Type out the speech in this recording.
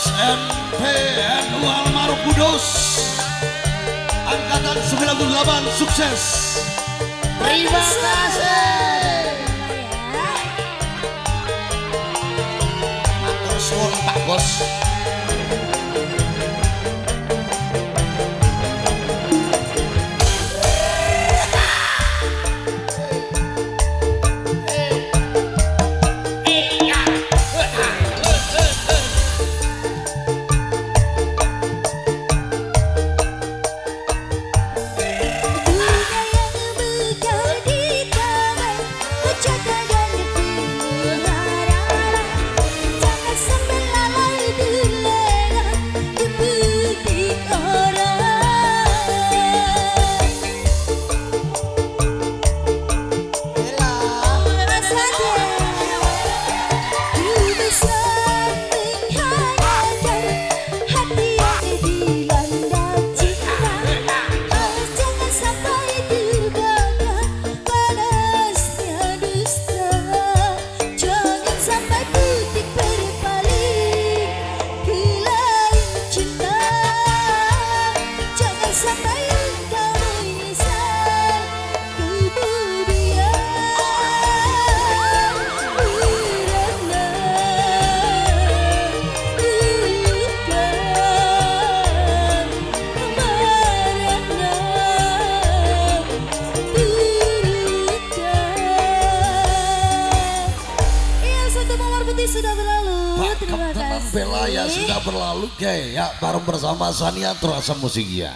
SMP NU Almarhum Kudus. Angkatan 98 sukses. Terima kasih. Matur suwun Pak Bos. Sudah berlalu. Terima kasih. Bela ya sudah berlalu, kayak ya bareng bersama Sania terasa musik ya.